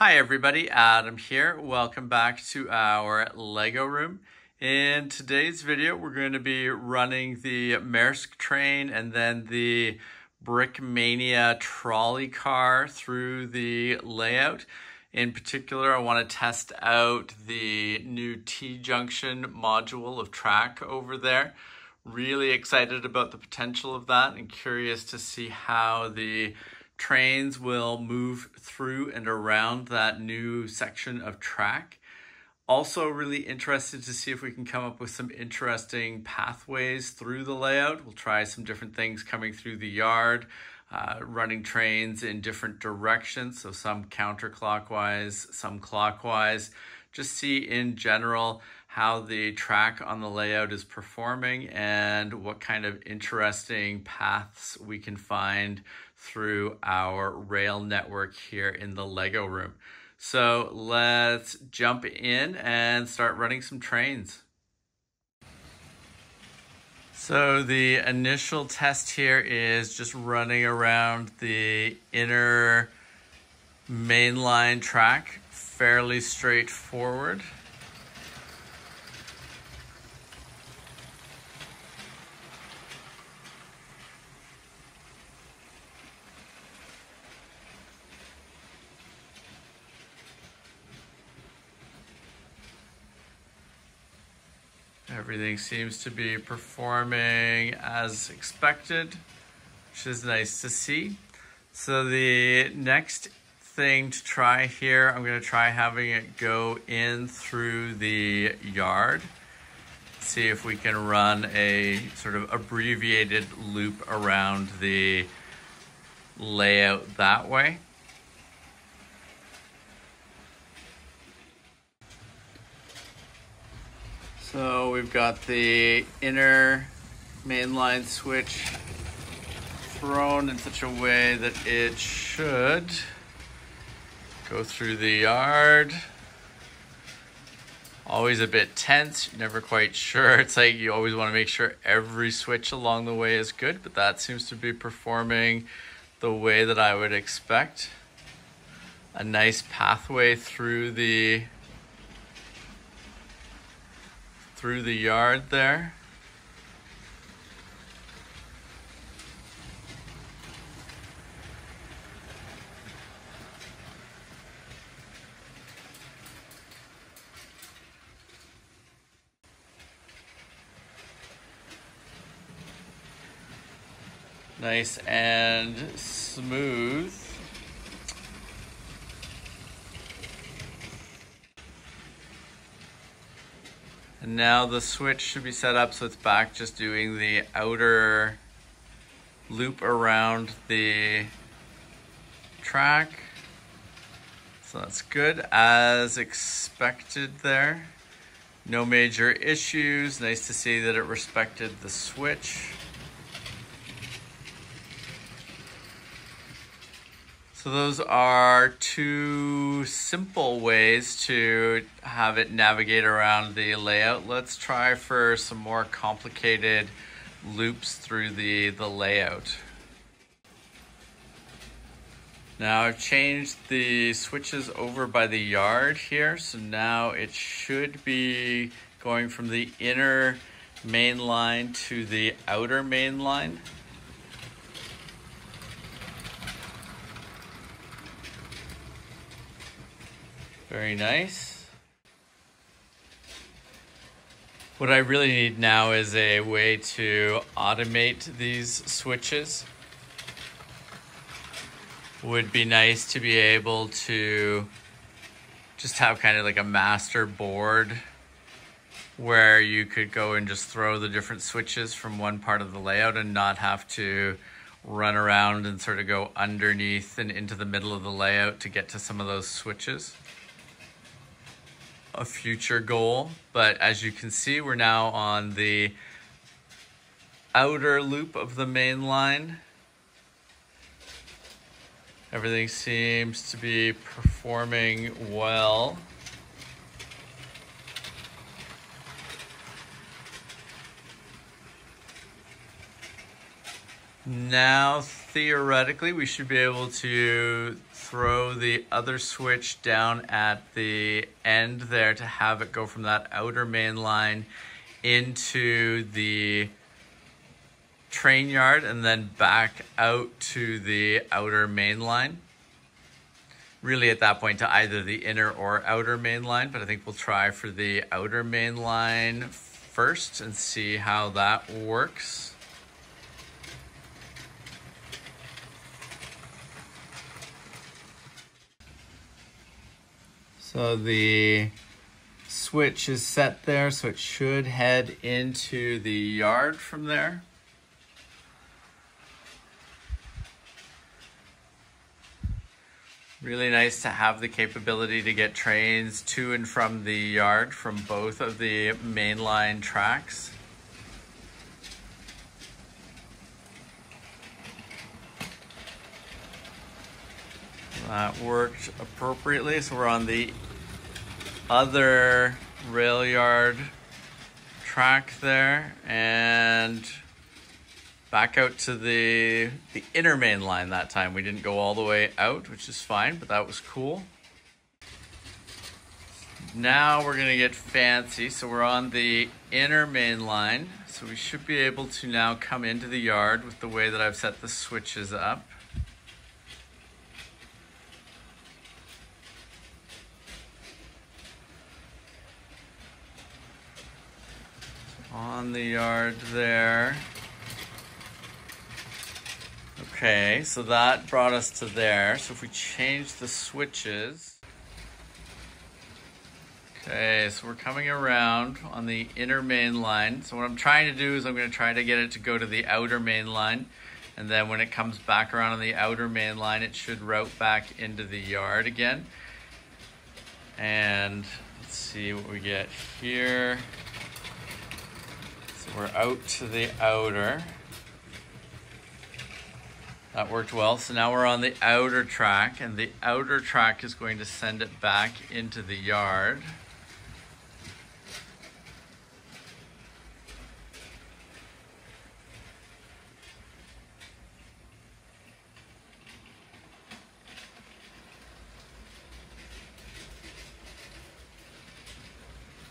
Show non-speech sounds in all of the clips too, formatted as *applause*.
Hi everybody, Adam here. Welcome back to our Lego room. In today's video, we're going to be running the Maersk train and then the Brickmania trolley car through the layout. In particular, I want to test out the new T-junction module of track over there. Really excited about the potential of that and curious to see how the trains will move through and around that new section of track. Also, really interested to see if we can come up with some interesting pathways through the layout. We'll try some different things coming through the yard, uh, running trains in different directions, so some counterclockwise, some clockwise. Just see in general how the track on the layout is performing and what kind of interesting paths we can find through our rail network here in the Lego room. So let's jump in and start running some trains. So the initial test here is just running around the inner mainline track, fairly straightforward. Everything seems to be performing as expected, which is nice to see. So the next thing to try here, I'm gonna try having it go in through the yard. See if we can run a sort of abbreviated loop around the layout that way. So we've got the inner mainline switch thrown in such a way that it should go through the yard. Always a bit tense, never quite sure. It's like you always want to make sure every switch along the way is good, but that seems to be performing the way that I would expect. A nice pathway through the through the yard there. Nice and smooth. And now the switch should be set up so it's back just doing the outer loop around the track. So that's good as expected there. No major issues. Nice to see that it respected the switch. So those are two simple ways to have it navigate around the layout. Let's try for some more complicated loops through the, the layout. Now I've changed the switches over by the yard here, so now it should be going from the inner main line to the outer main line. Very nice. What I really need now is a way to automate these switches. Would be nice to be able to just have kind of like a master board where you could go and just throw the different switches from one part of the layout and not have to run around and sort of go underneath and into the middle of the layout to get to some of those switches a future goal, but as you can see, we're now on the outer loop of the main line. Everything seems to be performing well. Now, theoretically, we should be able to throw the other switch down at the end there to have it go from that outer main line into the train yard and then back out to the outer main line. Really at that point to either the inner or outer main line, but I think we'll try for the outer main line first and see how that works. So the switch is set there, so it should head into the yard from there. Really nice to have the capability to get trains to and from the yard from both of the mainline tracks. That worked appropriately. So we're on the other rail yard track there and back out to the the inner main line that time. We didn't go all the way out, which is fine, but that was cool. Now we're gonna get fancy. So we're on the inner main line. So we should be able to now come into the yard with the way that I've set the switches up. On the yard there. Okay, so that brought us to there. So if we change the switches. Okay, so we're coming around on the inner main line. So what I'm trying to do is I'm going to try to get it to go to the outer main line. And then when it comes back around on the outer main line, it should route back into the yard again. And let's see what we get here. We're out to the outer. That worked well. So now we're on the outer track, and the outer track is going to send it back into the yard.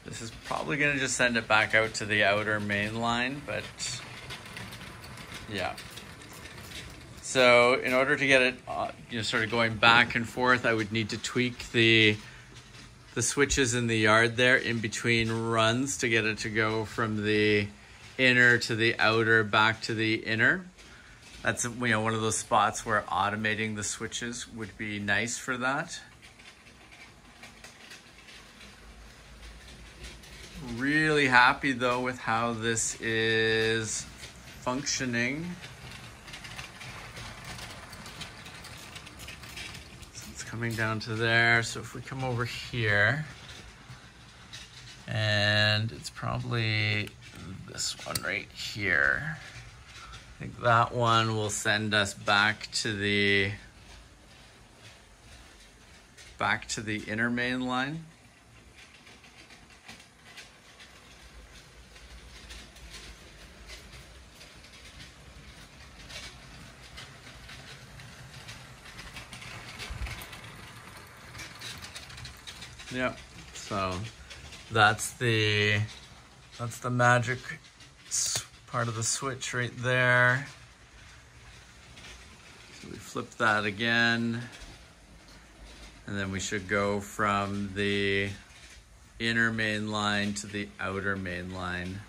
This is probably going to just send it back out to the outer main line, but yeah. So in order to get it, uh, you know, sort of going back and forth, I would need to tweak the the switches in the yard there in between runs to get it to go from the inner to the outer back to the inner. That's you know one of those spots where automating the switches would be nice for that. Really happy though with how this is functioning. It's coming down to there. So if we come over here, and it's probably this one right here. I think that one will send us back to the back to the inner main line. Yep. So that's the that's the magic part of the switch right there. So we flip that again. And then we should go from the inner main line to the outer main line.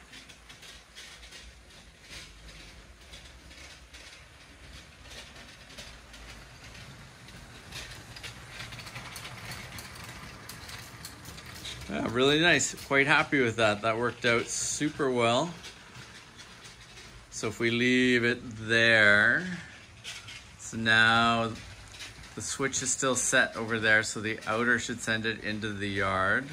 Yeah, really nice. Quite happy with that. That worked out super well. So if we leave it there, so now the switch is still set over there, so the outer should send it into the yard.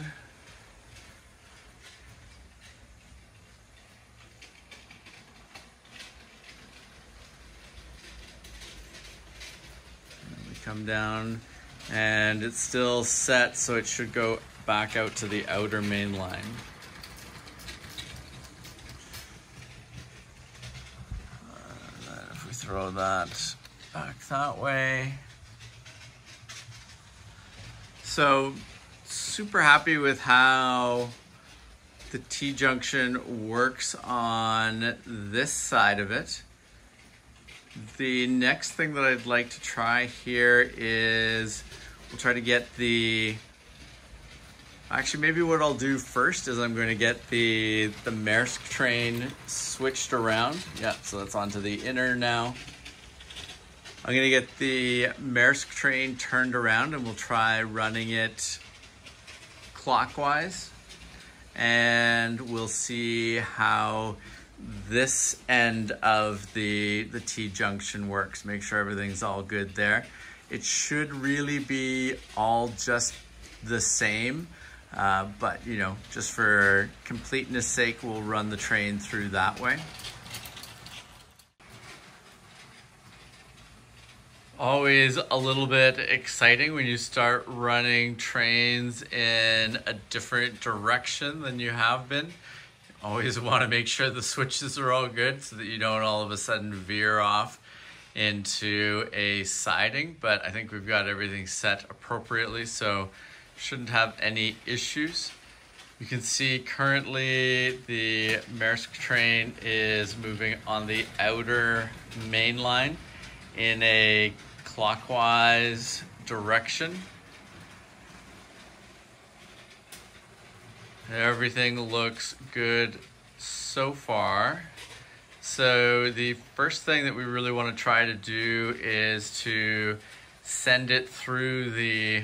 Come down and it's still set, so it should go back out to the outer main line. If we throw that back that way. So super happy with how the T-junction works on this side of it. The next thing that I'd like to try here is we'll try to get the Actually, maybe what I'll do first is I'm going to get the the Maersk train switched around. Yeah, so that's onto the inner now. I'm going to get the Maersk train turned around and we'll try running it clockwise. And we'll see how this end of the, the T-junction works. Make sure everything's all good there. It should really be all just the same. Uh, but, you know, just for completeness sake, we'll run the train through that way. Always a little bit exciting when you start running trains in a different direction than you have been. Always *laughs* want to make sure the switches are all good so that you don't all of a sudden veer off into a siding, but I think we've got everything set appropriately, so shouldn't have any issues. You can see currently the Maersk train is moving on the outer main line in a clockwise direction. Everything looks good so far. So the first thing that we really want to try to do is to send it through the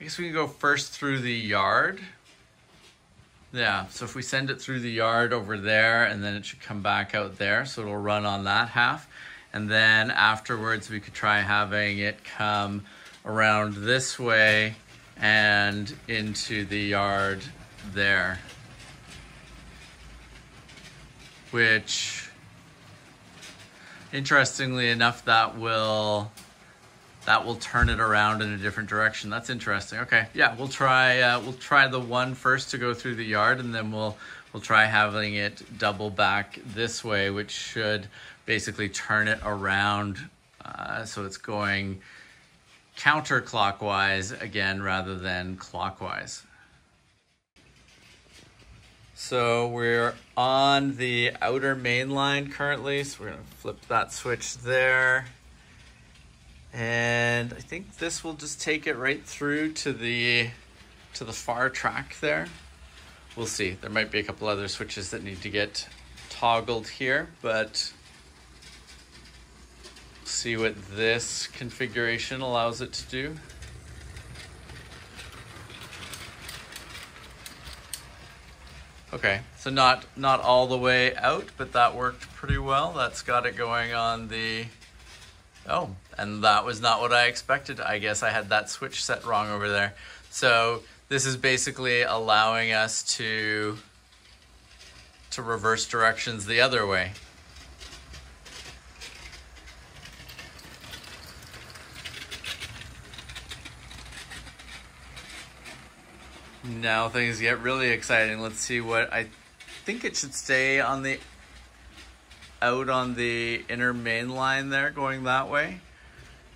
I guess we can go first through the yard. Yeah, so if we send it through the yard over there and then it should come back out there, so it'll run on that half. And then afterwards we could try having it come around this way and into the yard there. Which, interestingly enough, that will that will turn it around in a different direction. That's interesting. Okay, yeah, we'll try uh, we'll try the one first to go through the yard, and then we'll we'll try having it double back this way, which should basically turn it around uh, so it's going counterclockwise again rather than clockwise. So we're on the outer main line currently, so we're gonna flip that switch there. And I think this will just take it right through to the to the far track there. We'll see. There might be a couple other switches that need to get toggled here, but see what this configuration allows it to do. Okay, so not not all the way out, but that worked pretty well. That's got it going on the Oh, and that was not what I expected. I guess I had that switch set wrong over there. So this is basically allowing us to to reverse directions the other way. Now things get really exciting. Let's see what I think it should stay on the out on the inner main line there going that way.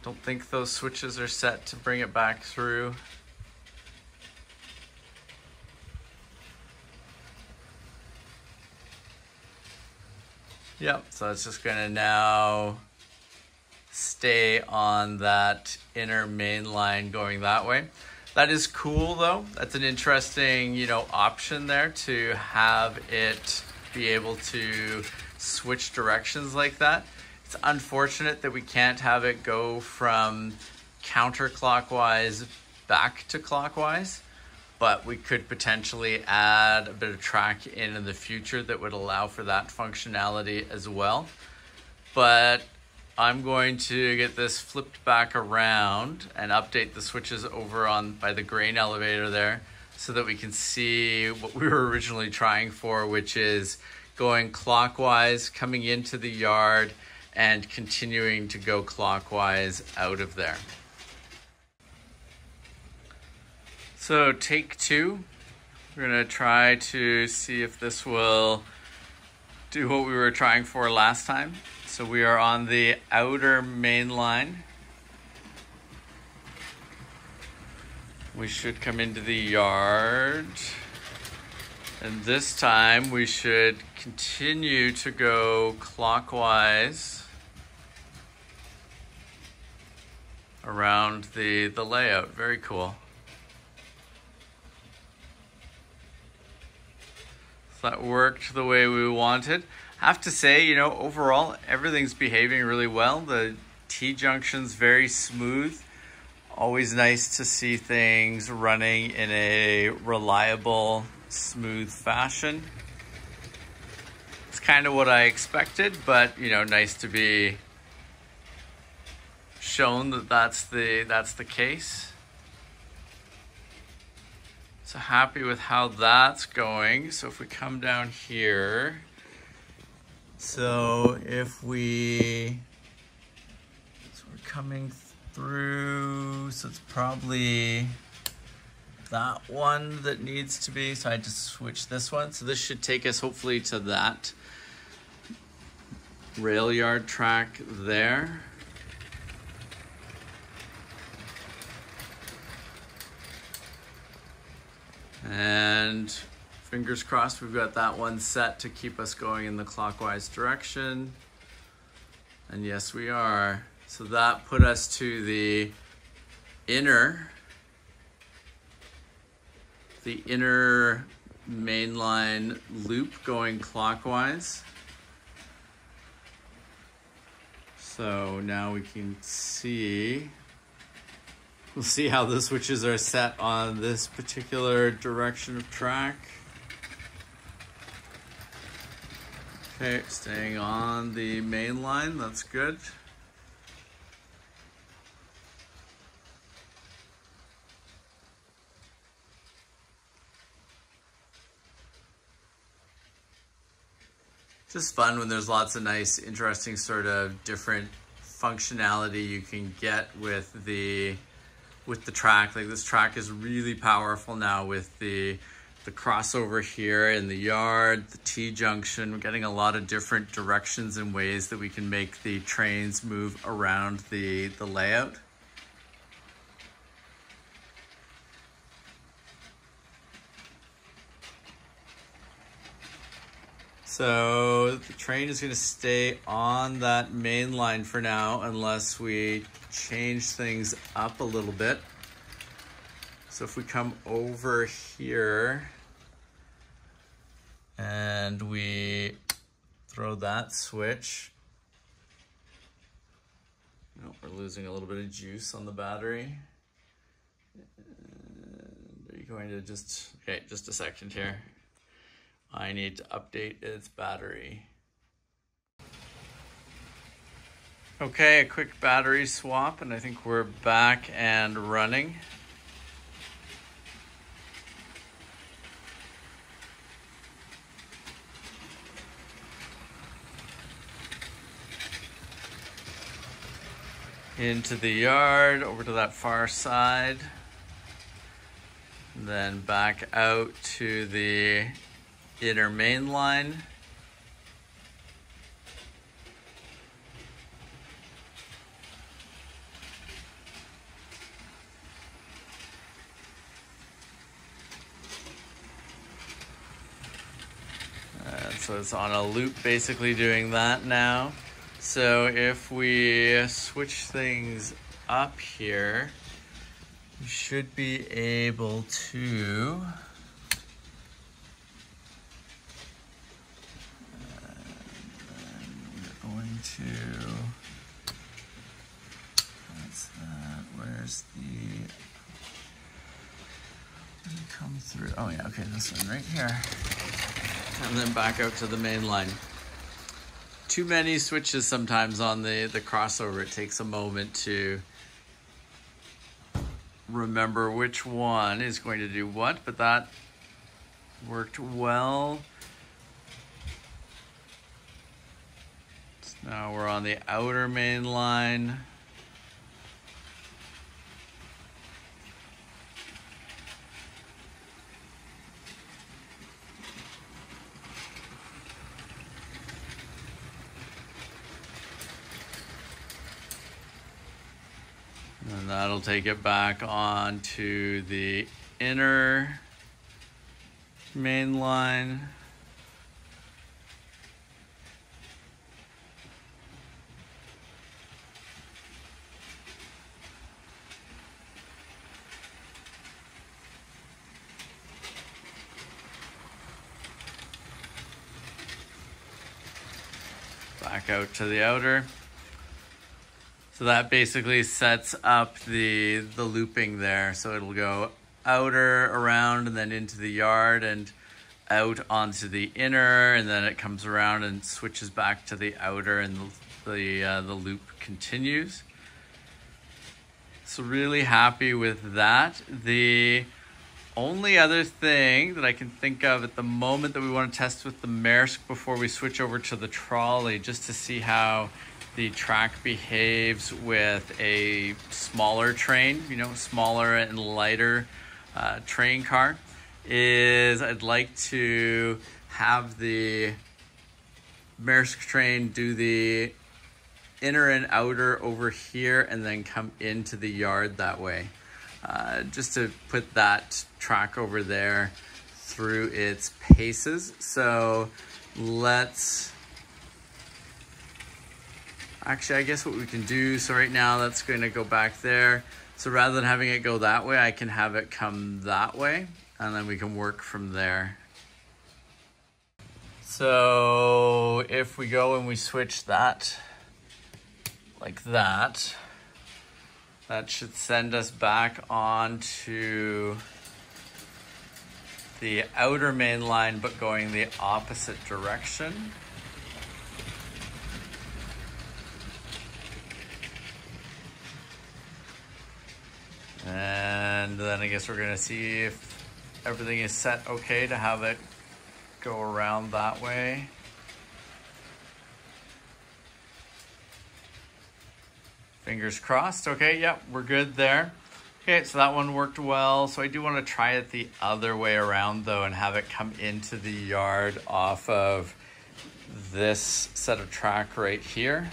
Don't think those switches are set to bring it back through. Yep, so it's just gonna now stay on that inner main line going that way. That is cool though. That's an interesting, you know, option there to have it be able to switch directions like that. It's unfortunate that we can't have it go from counterclockwise back to clockwise, but we could potentially add a bit of track in in the future that would allow for that functionality as well. But I'm going to get this flipped back around and update the switches over on by the grain elevator there so that we can see what we were originally trying for, which is going clockwise, coming into the yard, and continuing to go clockwise out of there. So take two. We're gonna try to see if this will do what we were trying for last time. So we are on the outer main line. We should come into the yard. And this time we should continue to go clockwise around the, the layout. Very cool. So that worked the way we wanted have to say, you know, overall, everything's behaving really well. The T-junction's very smooth. Always nice to see things running in a reliable, smooth fashion. It's kind of what I expected, but, you know, nice to be shown that that's the, that's the case. So happy with how that's going. So if we come down here, so if we, so we're coming through, so it's probably that one that needs to be, so I just switch this one. So this should take us hopefully to that rail yard track there. And Fingers crossed we've got that one set to keep us going in the clockwise direction. And yes, we are. So that put us to the inner, the inner mainline loop going clockwise. So now we can see, we'll see how the switches are set on this particular direction of track. Okay, staying on the main line, that's good. Just fun when there's lots of nice, interesting sort of different functionality you can get with the with the track. Like this track is really powerful now with the the crossover here in the yard, the T-junction. We're getting a lot of different directions and ways that we can make the trains move around the, the layout. So the train is going to stay on that main line for now unless we change things up a little bit. So if we come over here and we throw that switch, oh, we're losing a little bit of juice on the battery. And are you going to just, okay, just a second here. I need to update its battery. Okay, a quick battery swap and I think we're back and running. into the yard, over to that far side, then back out to the inner main line. Uh, so it's on a loop basically doing that now. So if we switch things up here, we should be able to we're going to that's that where's the come through oh yeah okay this one right here and then back out to the main line too many switches sometimes on the, the crossover. It takes a moment to remember which one is going to do what, but that worked well. Now we're on the outer main line. And that'll take it back on to the inner main line. Back out to the outer. So that basically sets up the the looping there. So it'll go outer around and then into the yard and out onto the inner and then it comes around and switches back to the outer and the the, uh, the loop continues. So really happy with that. The only other thing that I can think of at the moment that we want to test with the Maersk before we switch over to the trolley just to see how the track behaves with a smaller train, you know, smaller and lighter uh, train car, is I'd like to have the Maersk train do the inner and outer over here and then come into the yard that way. Uh, just to put that track over there through its paces. So let's Actually, I guess what we can do, so right now that's going to go back there. So rather than having it go that way, I can have it come that way, and then we can work from there. So if we go and we switch that like that, that should send us back onto the outer main line, but going the opposite direction. And then I guess we're gonna see if everything is set okay to have it go around that way. Fingers crossed. Okay, yep, we're good there. Okay, so that one worked well. So I do want to try it the other way around though and have it come into the yard off of this set of track right here.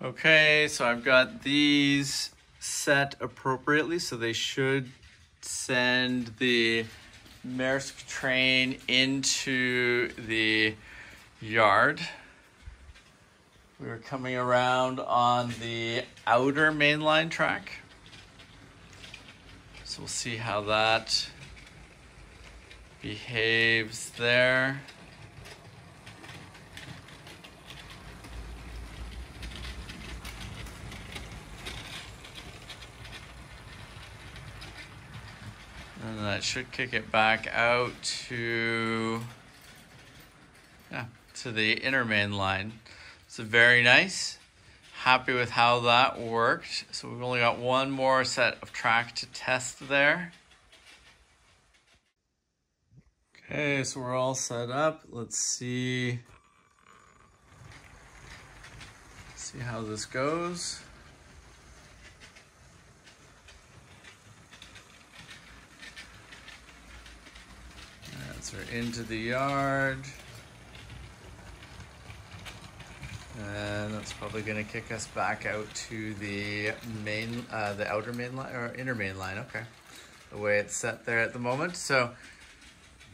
Okay, so I've got these set appropriately, so they should send the Maersk train into the yard. We are coming around on the outer mainline track. So we'll see how that behaves there. And that should kick it back out to, yeah, to the inner main line. So very nice. Happy with how that worked. So we've only got one more set of track to test there. Okay, so we're all set up. Let's see, see how this goes. are into the yard. And that's probably gonna kick us back out to the main, uh, the outer main line, or inner main line, okay. The way it's set there at the moment. So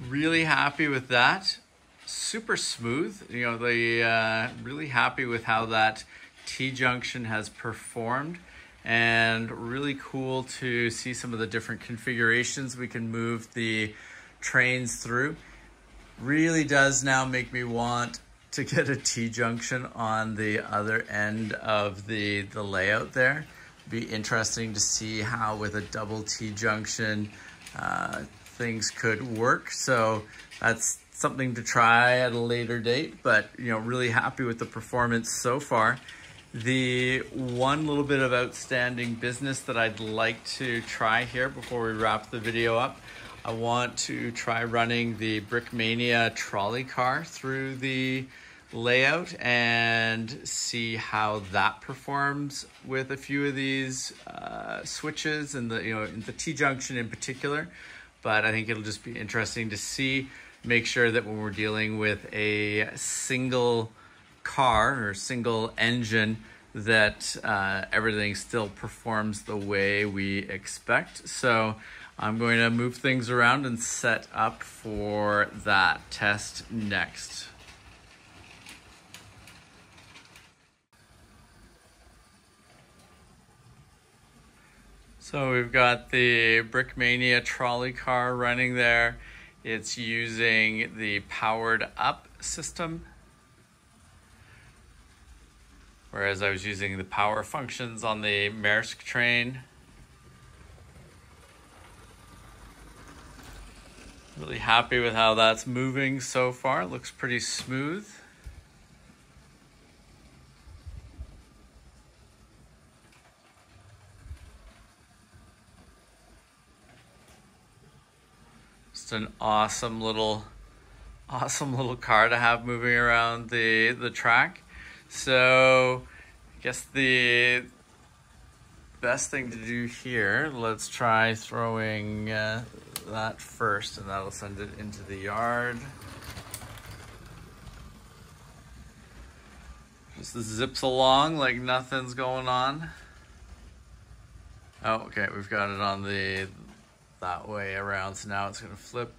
really happy with that. Super smooth, you know, the, uh, really happy with how that T-junction has performed and really cool to see some of the different configurations we can move the trains through. Really does now make me want to get a T-junction on the other end of the, the layout there. Be interesting to see how with a double T-junction uh, things could work. So that's something to try at a later date, but you know, really happy with the performance so far. The one little bit of outstanding business that I'd like to try here before we wrap the video up I want to try running the Brickmania trolley car through the layout and see how that performs with a few of these uh, switches and the you know the T junction in particular. But I think it'll just be interesting to see. Make sure that when we're dealing with a single car or single engine, that uh, everything still performs the way we expect. So I'm going to move things around and set up for that test next. So we've got the Brickmania trolley car running there. It's using the powered up system. Whereas I was using the power functions on the Maersk train. Really happy with how that's moving so far. It looks pretty smooth. Just an awesome little, awesome little car to have moving around the the track. So, I guess the best thing to do here, let's try throwing uh, that first, and that'll send it into the yard. Just zips along like nothing's going on. Oh, okay, we've got it on the that way around. So now it's to flip.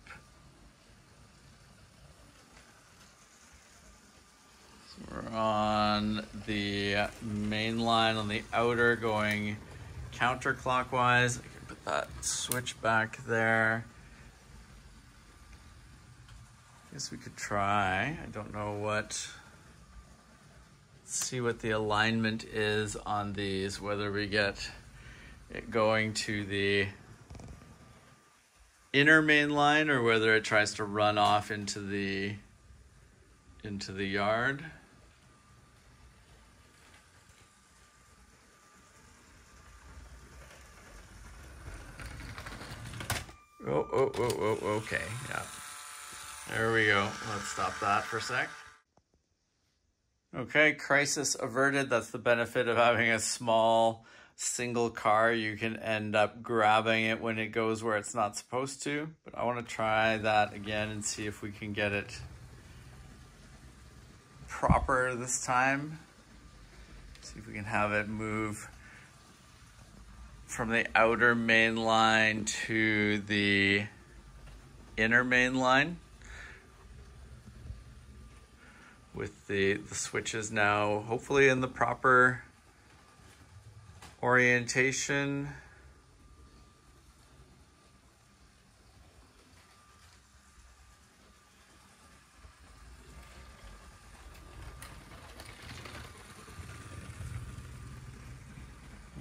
So we're on the main line on the outer going counterclockwise. That switch back there. I guess we could try. I don't know what. See what the alignment is on these, whether we get it going to the inner main line or whether it tries to run off into the into the yard. Oh, oh, oh, oh, okay, yeah. There we go. Let's stop that for a sec. Okay, crisis averted. That's the benefit of having a small single car, you can end up grabbing it when it goes where it's not supposed to. But I want to try that again and see if we can get it proper this time. See if we can have it move from the outer main line to the inner main line with the, the switches now hopefully in the proper orientation.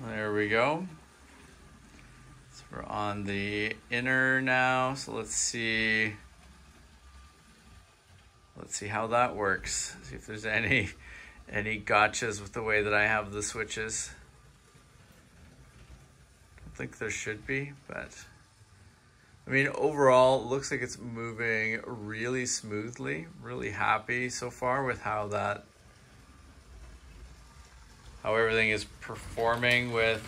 There we go. We're on the inner now. So let's see. Let's see how that works. See if there's any any gotchas with the way that I have the switches I don't think there should be, but I mean, overall, looks like it's moving really smoothly. Really happy so far with how that, how everything is performing with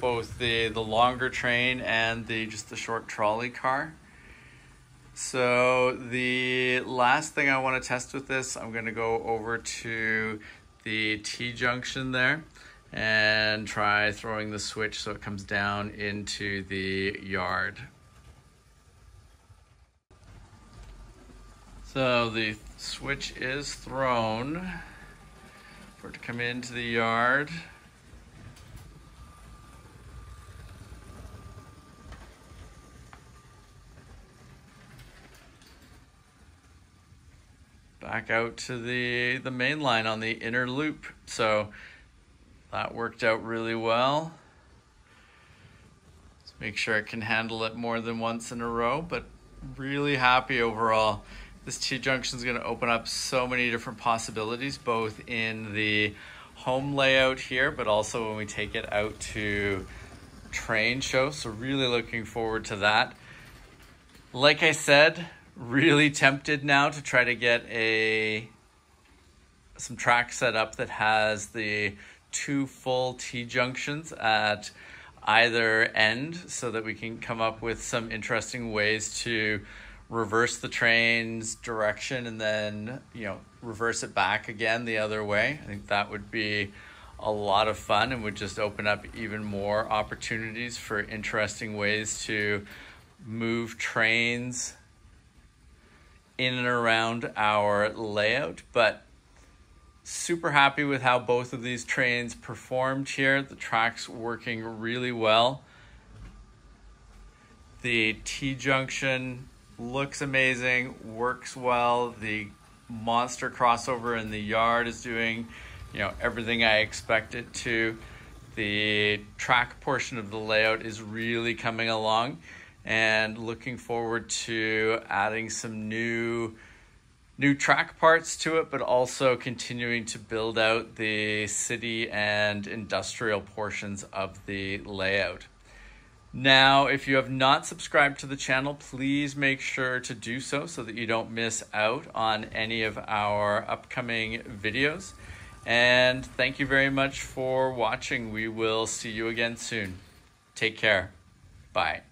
both the the longer train and the just the short trolley car. So the last thing I want to test with this, I'm going to go over to the T junction there and try throwing the switch so it comes down into the yard. So the switch is thrown for it to come into the yard. Back out to the, the main line on the inner loop. So that worked out really well. Let's make sure it can handle it more than once in a row, but really happy overall. This T-junction is going to open up so many different possibilities, both in the home layout here, but also when we take it out to train show. So really looking forward to that. Like I said, really tempted now to try to get a some track set up that has the two full T junctions at either end so that we can come up with some interesting ways to reverse the train's direction and then, you know, reverse it back again the other way. I think that would be a lot of fun and would just open up even more opportunities for interesting ways to move trains in and around our layout. But super happy with how both of these trains performed here. The track's working really well. The T junction looks amazing, works well. The monster crossover in the yard is doing, you know, everything I expect it to. The track portion of the layout is really coming along and looking forward to adding some new new track parts to it, but also continuing to build out the city and industrial portions of the layout. Now, if you have not subscribed to the channel, please make sure to do so so that you don't miss out on any of our upcoming videos. And thank you very much for watching. We will see you again soon. Take care. Bye.